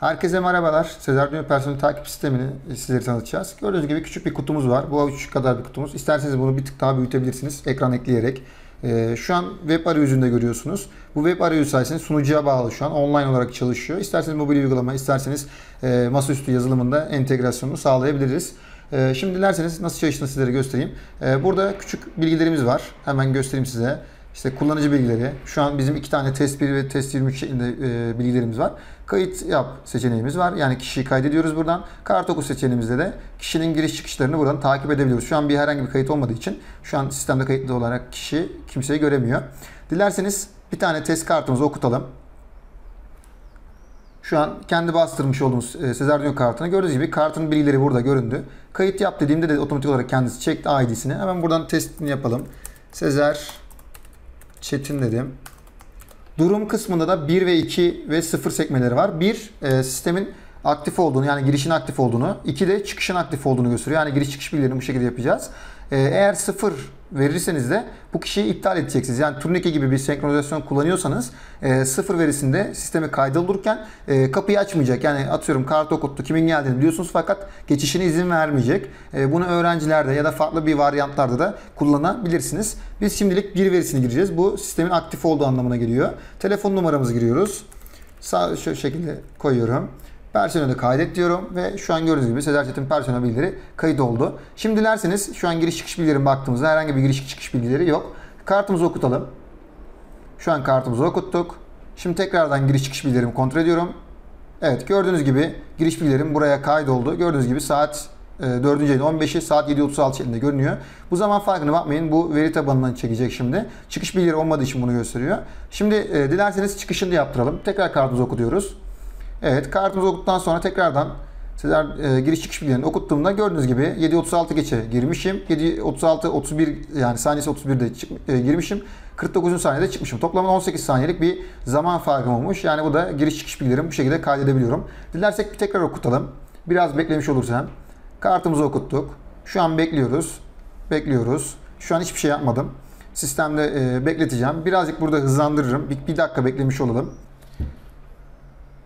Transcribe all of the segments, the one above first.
Herkese merhabalar. Sezer Dünya personel takip sistemini sizlere tanıtacağız. Gördüğünüz gibi küçük bir kutumuz var. Bu avuç kadar bir kutumuz. İsterseniz bunu bir tık daha büyütebilirsiniz. Ekran ekleyerek. Ee, şu an web arayüzünde görüyorsunuz. Bu web arayüzü sayesinde sunucuya bağlı şu an. Online olarak çalışıyor. İsterseniz mobil uygulama, isterseniz e, masaüstü yazılımında entegrasyonunu sağlayabiliriz. Ee, şimdi dilerseniz nasıl çalıştığını sizlere göstereyim. Ee, burada küçük bilgilerimiz var. Hemen göstereyim size. İşte kullanıcı bilgileri. Şu an bizim iki tane test 1 ve test 23 şeklinde e, bilgilerimiz var. Kayıt yap seçeneğimiz var. Yani kişiyi kaydediyoruz buradan. Kart oku seçeneğimizde de kişinin giriş çıkışlarını buradan takip edebiliyoruz. Şu an bir herhangi bir kayıt olmadığı için şu an sistemde kayıtlı olarak kişi kimseyi göremiyor. Dilerseniz bir tane test kartımızı okutalım. Şu an kendi bastırmış olduğumuz e, Sezer Dünya kartını gördüğünüz gibi kartın bilgileri burada göründü. Kayıt yap dediğimde de otomatik olarak kendisi çekti ID'sini. Hemen buradan testini yapalım. Sezer Çetin dedim. Durum kısmında da 1 ve 2 ve 0 sekmeleri var. 1 e, sistemin aktif olduğunu yani girişin aktif olduğunu, 2 de çıkışın aktif olduğunu gösteriyor. Yani giriş çıkış bilgilerini bu şekilde yapacağız. E, eğer 0 verirseniz de bu kişiyi iptal edeceksiniz. Yani turnike gibi bir senkronizasyon kullanıyorsanız e, sıfır verisinde sistemi kaydolurken e, kapıyı açmayacak. Yani atıyorum kart okuttu kimin geldiğini biliyorsunuz fakat geçişine izin vermeyecek. E, bunu öğrencilerde ya da farklı bir varyantlarda da kullanabilirsiniz. Biz şimdilik bir verisini gireceğiz. Bu sistemin aktif olduğu anlamına geliyor. Telefon numaramızı giriyoruz. Sağ şu şekilde koyuyorum. Personeli kaydet diyorum ve şu an gördüğünüz gibi Sezer Çetin personel bilgileri kayıt oldu. Şimdi dilerseniz şu an giriş çıkış bilgilerine baktığımızda herhangi bir giriş çıkış bilgileri yok. Kartımızı okutalım. Şu an kartımızı okuttuk. Şimdi tekrardan giriş çıkış bilgilerimi kontrol ediyorum. Evet gördüğünüz gibi giriş bilgilerim buraya kaydoldu. Gördüğünüz gibi saat 4. ayın 15'i saat 7.36 şeklinde görünüyor. Bu zaman farkına bakmayın. Bu veri tabanından çekecek şimdi. Çıkış bilgileri olmadığı için bunu gösteriyor. Şimdi e, dilerseniz çıkışını da yaptıralım. Tekrar kartımızı okutuyoruz. Evet kartımızı okuttuktan sonra tekrardan sizler e, giriş çıkış bilgilerini okuttuğumda gördüğünüz gibi 7.36 geçe girmişim. 7.36 31 yani saniyesi 31'de çık, e, girmişim. 49. saniyede çıkmışım. Toplamda 18 saniyelik bir zaman farkım olmuş. Yani bu da giriş çıkış bilgilerimi bu şekilde kaydedebiliyorum. Dilersek bir tekrar okutalım. Biraz beklemiş olursam. Kartımızı okuttuk. Şu an bekliyoruz. Bekliyoruz. Şu an hiçbir şey yapmadım. Sistemde e, bekleteceğim. Birazcık burada hızlandırırım. Bir, bir dakika beklemiş olalım.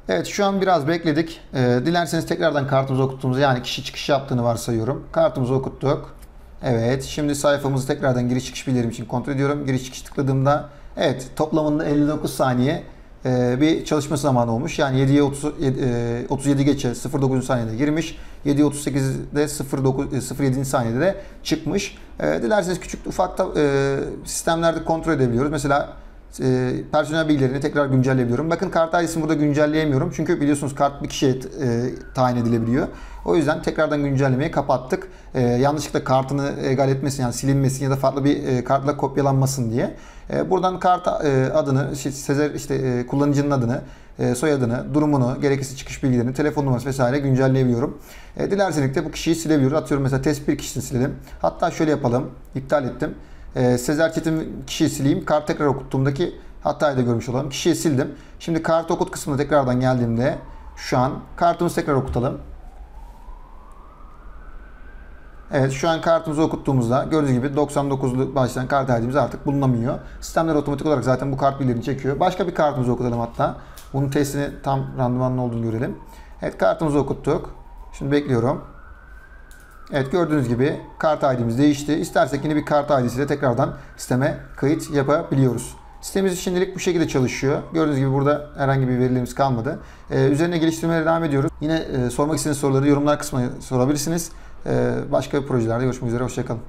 Evet şu an biraz bekledik. Ee, dilerseniz tekrardan kartımızı okuttuğumuzu yani kişi çıkış yaptığını varsayıyorum. Kartımızı okuttuk. Evet şimdi sayfamızı tekrardan giriş çıkış bilgilerim için kontrol ediyorum. Giriş çıkış tıkladığımda evet toplamında 59 saniye e, bir çalışma zamanı olmuş. Yani 7'ye 30, e, 37 geçe 09. saniyede girmiş. 7'ye 38'de 09, 07. saniyede de çıkmış. E, dilerseniz küçük ufak da, e, sistemlerde kontrol edebiliyoruz. Mesela e, personel bilgilerini tekrar güncelleyebiliyorum. Bakın kart ID'sini burada güncelleyemiyorum. Çünkü biliyorsunuz kart bir kişiye e, tayin edilebiliyor. O yüzden tekrardan güncellemeyi kapattık. E, yanlışlıkla kartını egal etmesin yani silinmesin ya da farklı bir e, kartla kopyalanmasın diye. E, buradan kart e, adını, işte, Sezer işte e, kullanıcının adını, e, soyadını, durumunu, gerekirse çıkış bilgilerini, telefon numarası vesaire güncelleyebiliyorum. E, dilerseniz de bu kişiyi silebiliyoruz. Atıyorum mesela test bir kişisini silelim. Hatta şöyle yapalım. İptal ettim. Ee, Sezer Çetin kişiyi sileyim. Kart tekrar okuttuğumdaki hatayı da görmüş olalım. Kişiyi sildim. Şimdi kart okut kısmına tekrardan geldiğimde şu an kartımızı tekrar okutalım. Evet şu an kartımızı okuttuğumuzda gördüğünüz gibi 99'lu başlayan kart ID'miz artık bulunamıyor. Sistemler otomatik olarak zaten bu kart bilgilerini çekiyor. Başka bir kartımızı okutalım hatta. Bunun testini tam randımanlı olduğunu görelim. Evet kartımızı okuttuk. Şimdi bekliyorum. Evet gördüğünüz gibi kart ID'miz değişti. İstersek yine bir kart ID'siyle tekrardan sisteme kayıt yapabiliyoruz. Sistemimiz şimdilik bu şekilde çalışıyor. Gördüğünüz gibi burada herhangi bir verilerimiz kalmadı. Ee, üzerine geliştirmelere devam ediyoruz. Yine e, sormak istediğiniz soruları yorumlar kısmına sorabilirsiniz. Ee, başka projelerde görüşmek üzere. Hoşçakalın.